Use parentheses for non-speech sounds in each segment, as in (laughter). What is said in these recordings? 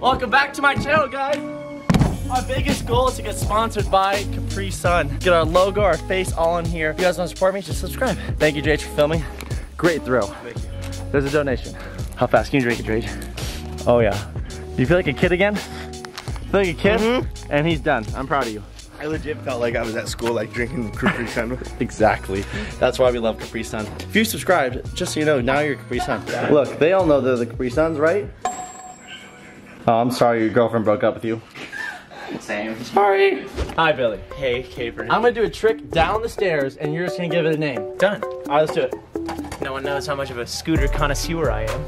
Welcome back to my channel, guys. Our biggest goal is to get sponsored by Capri Sun. Get our logo, our face all in here. If you guys want to support me, just subscribe. Thank you, Drage, for filming. Great throw. There's a donation. How fast can you drink it, Drage? Oh yeah. You feel like a kid again? Feel like a kid? Mhm. And he's done. I'm proud of you. I legit felt like I was at school, like drinking Capri Sun. (laughs) Exactly. That's why we love Capri Sun. If you subscribed, just so you know, now you're Capri Sun. Look, they all know they're the Capri Suns, right? Oh, I'm sorry your girlfriend broke up with you. Same. Sorry. Hi, Billy. Hey, Caper. I'm gonna do a trick down the stairs and you're just gonna give it a name. done. All right, let's do it. No one knows how much of a scooter connoisseur I am.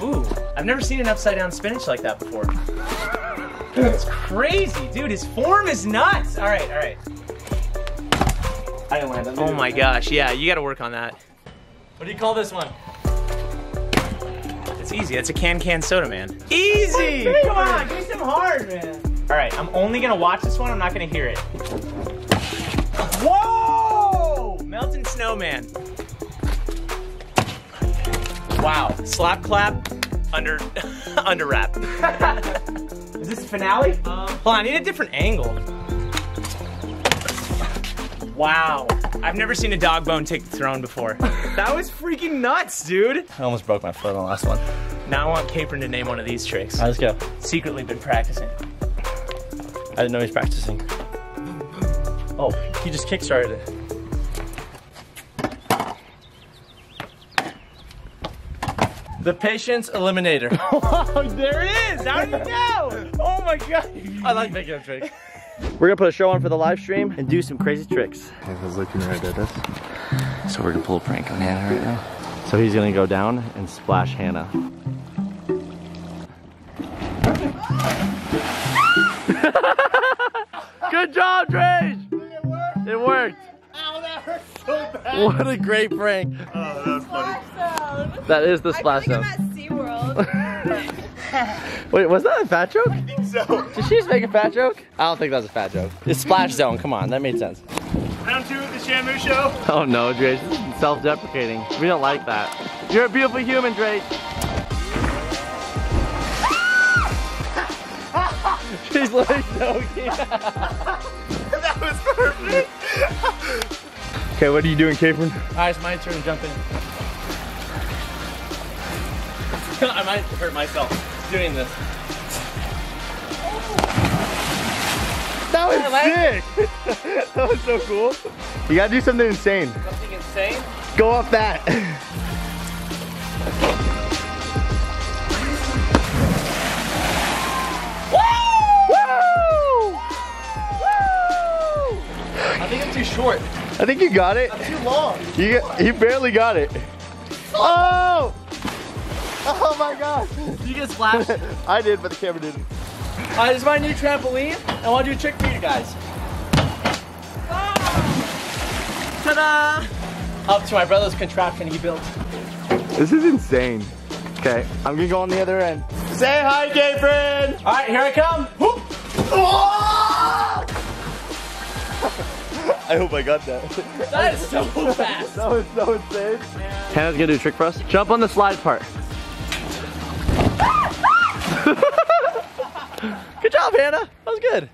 Ooh, I've never seen an upside down spinach like that before. It's crazy, dude. His form is nuts. All right, all right. I didn't land that. Oh my gosh, yeah, you gotta work on that. What do you call this one? It's easy. It's a can can soda, man. Easy! Come on, give me some hard, man. All right, I'm only gonna watch this one. I'm not gonna hear it. Whoa! Melting snowman. Wow. Slap clap under (laughs) under wrap. (laughs) Is this finale? Um, Hold on, I need a different angle. Wow. I've never seen a dog bone take the throne before. That was freaking nuts, dude. I almost broke my foot on the last one. Now I want Capron to name one of these tricks. Right, let's go. Secretly been practicing. I didn't know he's practicing. Oh, he just kickstarted it. The patience eliminator. (laughs) Oh, there it is! How did you know? (laughs) Oh my god! I like making up tricks. We're gonna put a show on for the live stream and do some crazy tricks. I was looking right at us. So we're gonna pull a prank on Hannah right now. So he's gonna go down and splash Hannah. (laughs) Good job, Drage! It worked! It worked! Ow, that hurt so bad! What a great prank! Oh, that was funny. Zone. That is the I splash feel like zone. I'm at SeaWorld. (laughs) Wait, was that a fat joke? I so. Did she just make a fat joke? I don't think that was a fat joke. It's splash zone, come on, that made sense. Round two of the Shamu show. Oh no, Drage, self-deprecating. We don't like that. You're a beautiful human, Drage. (laughs) She's like joking. that was perfect. Okay, what are you doing, Capron? Alright, it's my turn to jump in. (laughs) I might hurt myself doing this. That was sick. (laughs) that was so cool. You gotta do something insane. Something insane? Go off that. Woo! Woo! I think I'm too short. I think you got it. I'm Too long. You, you barely got it. Oh! Oh my gosh. Did you get splashed? (laughs) I did, but the camera didn't. Alright, this is my new trampoline. and I want to do a trick for you guys. Ta-da! Up to my brother's contraption he built. This is insane. Okay, I'm gonna go on the other end. Say hi, Capron! Alright, here I come. Whoop. (laughs) I hope I got that. That is so fast. (laughs) that was so insane. Hannah's gonna do a trick for us. Jump on the slide part. Hannah. That was good.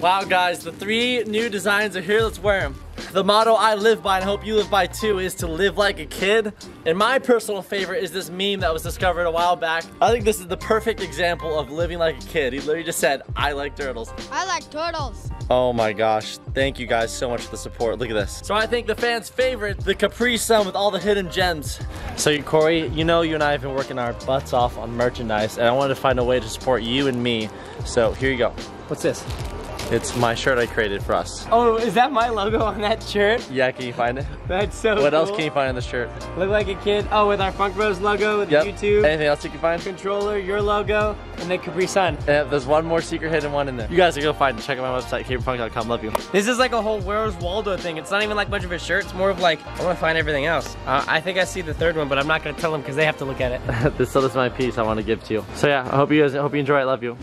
Wow, guys, the three new designs are here. Let's wear them. The motto I live by and hope you live by too is to live like a kid. And my personal favorite is this meme that was discovered a while back. I think this is the perfect example of living like a kid. He literally just said, I like turtles. I like turtles. Oh my gosh, thank you guys so much for the support. Look at this. So I think the fans' favorite, the Capri Sun with all the hidden gems. So Corey, you know you and I have been working our butts off on merchandise and I wanted to find a way to support you and me. So here you go. What's this? It's my shirt I created for us. Oh, is that my logo on that shirt? Yeah, can you find it? That's so What else can you find on the shirt? Look like a kid. Oh, with our Funk Bros logo, with Yep. YouTube, Anything else you can find? controller, your logo, and the Capri Sun. Yeah, there's one more secret hidden one in there. You guys are gonna find it. Check out my website, capronfunk.com. Love you. This is like a whole Where's Waldo thing. It's not even like much of a shirt. It's more of like, I want to find everything else. Uh, I think I see the third one, but I'm not to tell them because they have to look at it. (laughs) this, so this is my piece I want to give to you. So yeah, I hope you guys, I hope you enjoy it. Love you.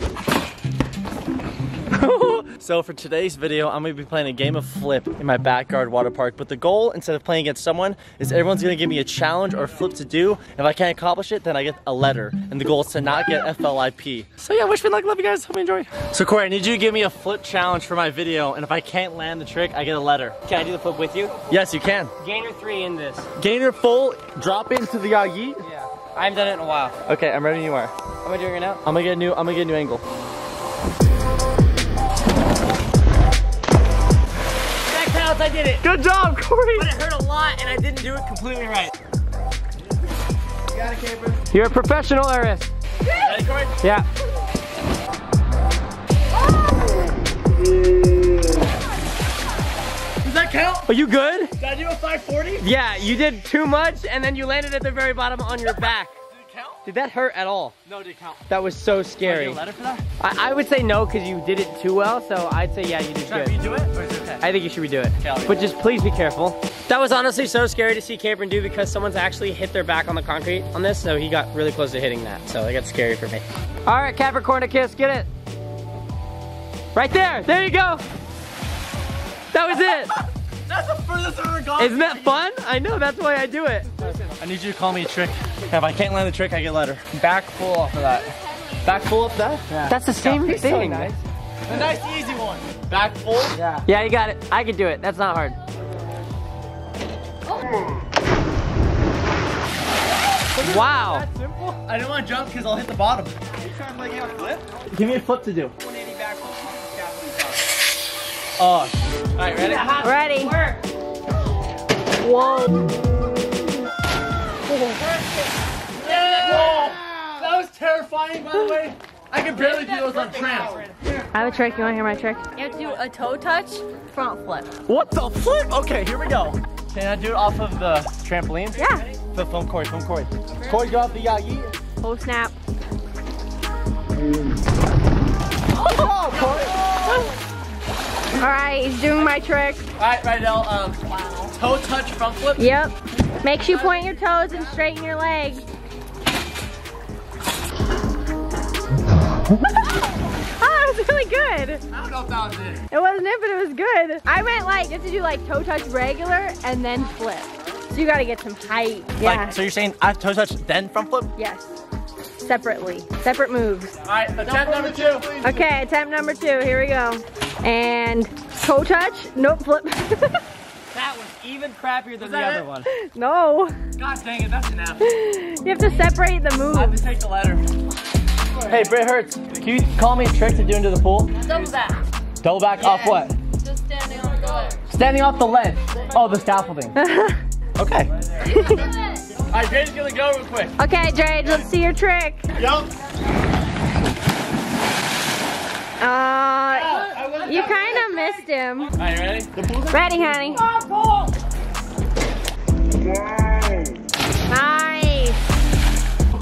So for today's video, I'm gonna be playing a game of flip in my backyard water park. But the goal, instead of playing against someone, is everyone's gonna give me a challenge or flip to do. If I can't accomplish it, then I get a letter. And the goal is to not get FLIP. So yeah, wish me luck, love you guys, hope you enjoyed. So Corey, I need you to give me a flip challenge for my video, and if I can't land the trick, I get a letter. Can I do the flip with you? Yes, you can. Gainer three in this. Gainer full, drop into the Yagi. Yeah. I haven't done it in a while. Okay, I'm ready when you are. Am I doing it now? I'm gonna get a new, I'm gonna get a new angle. Counts, I did it. Good job, Corey. But it hurt a lot and I didn't do it completely right. You're a professional Corey? Yeah. Does that count? Are you good? Did I do a 540? Yeah, you did too much and then you landed at the very bottom on your back. Did it count? Did that hurt at all? No, did it count? That was so Did I scary. get a letter for that? I, I would say no because you did it too well, so I'd say yeah, you did Should I good. redo it or is it okay? I think you should redo it. But just please be careful. That was honestly so scary to see Capron do because someone's actually hit their back on the concrete on this, so he got really close to hitting that. So it got scary for me. All right, Capricorn kiss, get it. Right there, there you go. That was it. (laughs) That's the furthest I've ever gone. Isn't that fun? I know, that's why I do it. I need you to call me a trick. If I can't land the trick, I get letter. Back full off of that. Back full up that? Yeah. That's the same He's thing. so nice. A nice easy one. Back full? Yeah. Yeah, you got it. I can do it. That's not hard. Wow. That simple? I didn't want to jump because I'll hit the bottom. You trying to like have a flip? Give me a flip to do. 180 back flip. Oh, All right, ready? Ready. whoa. Whoa! That was terrifying, by the way. I can barely do those on tramps. I have a trick. You want to hear my trick? You have to do a toe touch, front flip. What the flip? Okay, here we go. Can I do it off of the trampoline? Yeah. Flip from Corey, from Corey. Corey, go off the yagi. Oh snap. Oh, All right, he's doing my trick. All right, Rydel, um, toe touch front flip. Yep. Make sure you point your toes and straighten your legs. (laughs) that was really good. I don't know if that was it. It wasn't it, but it was good. I went like you have to do like toe touch regular and then flip. So you gotta get some height. Yeah. Like, so you're saying I toe touch then front flip? yes. Separately. Separate moves. All right, attempt number two. Okay, attempt number two. Here we go. And toe touch. Nope, flip. (laughs) That was even crappier than the that other it? one. no. God dang it, that's enough. You have to separate the I have moves. to take the letter. Hey, Britt Hertz, can you call me a trick to do into the pool? Double back. Double back off what? Just standing on the ledge. Standing off the ledge. Oh, the scaffolding. (laughs) okay. All right, Jaden's gonna go real quick. Okay, Dre, let's see your trick. Yup. Uh, you kind of missed him. All right, ready? Ready, honey? Nice.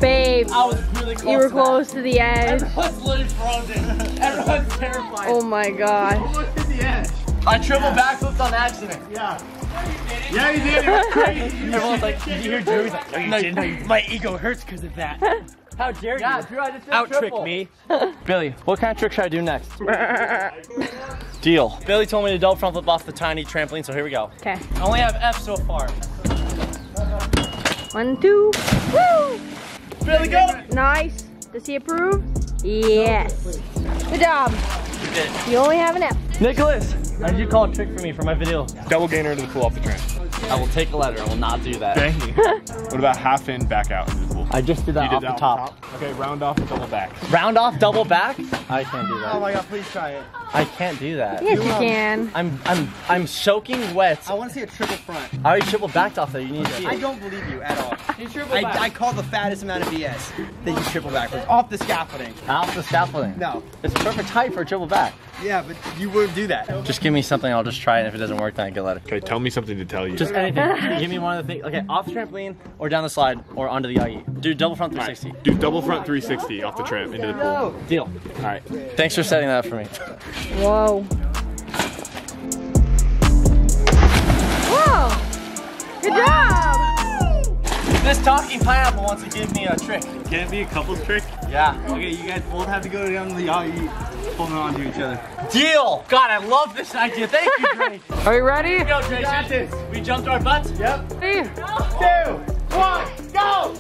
Babe, I was really close. you were close to the edge. Everyone's literally frozen. Everyone's terrified. Oh my god. Almost hit the edge. I triple backflipped on accident. Yeah. Yeah, you did. It was (laughs) crazy. Everyone's like, did you hear Drew? He's like, no, you didn't. No, you My ego hurts because of that. (laughs) How dare Yeah, you? Drew, I just did Out trick me. (laughs) Billy, what kind of trick should I do next? Deal. Billy told me to double front flip off the tiny trampoline, so here we go. Okay. I only have F so far. One, two. Woo! Billy, go. Nice. Does he approve? Yes. Good job. You did. You only have an F. Nicholas, how did you call a trick for me for my video? Double gainer into the pool off the tramp. I will take a letter. I will not do that. Dang. (laughs) what about half in, back out into the pool? I just did that You off did the that top. Okay, round off and double back. Round off, double back? I can't do that. Oh my god, please try it. I can't do that. Yes, you um, can. I'm I'm I'm soaking wet. I want to see a triple front. I already triple backed off there. You need to see I it. don't believe you at all. You triple back. I, I call the fattest amount of BS that you triple backwards off the scaffolding. Off the scaffolding. No. It's perfect height for a triple back. Yeah, but you wouldn't do that. Just give me something. I'll just try it. If it doesn't work, then I get a letter. Okay, tell me something to tell you. Just anything. (laughs) give me one of the things. Okay, off the trampoline or down the slide or onto the yagi. Do double front 360. right, do double front 360 off the tramp into the pool. Deal. All right. Thanks for setting that up for me. Whoa. Whoa. Good job. This talking pineapple wants to give me a trick. Can it be a couple's trick? Yeah. Okay, you guys both have to go down the yacht holding on to each other. Deal! God, I love this idea. Thank you, Drage. (laughs) Are you ready? Go, Drage. got this. We jumped our butts? Yep. Three. Two, one, go!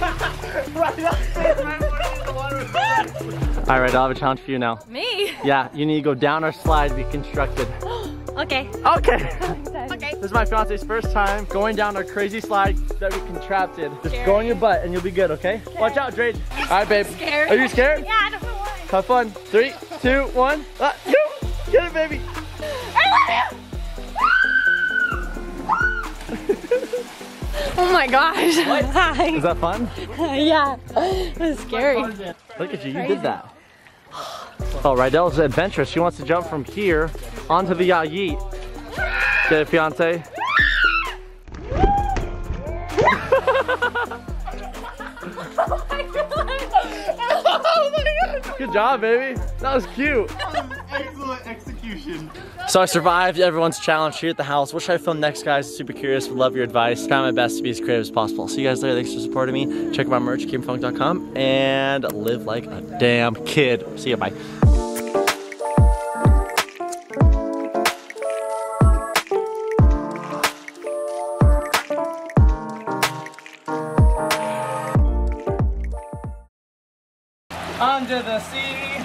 (laughs) All right, I'll have a challenge for you now. Me? Yeah, you need to go down our slide we constructed. (gasps) Okay. Okay. (laughs) Okay. This is my fiance's first time going down our crazy slide that we contracted. Just Scary. go on your butt and you'll be good, okay? Watch out, Drage. All right, babe. Scared. Are you scared? Yeah, I don't know why. Have fun. Three, two, one. Ah. Get it, baby. (laughs) Oh my gosh. Is that fun? (laughs) yeah. It was scary. Look at you, you did that. Oh, Rydel's adventurous. She wants to jump from here onto the yacht. Get it, fiance? (laughs) Good job, baby. That was cute. Excellent execution. So I survived everyone's challenge here at the house. What should I film next, guys? Super curious. Would love your advice. Try my best to be as creative as possible. See you guys later. Thanks for supporting me. Check out my merch, kimfunk.com, and live like a damn kid. See ya. Bye. Under the sea.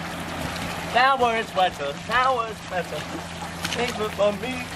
Now it's wetter, now it's better. Good for me.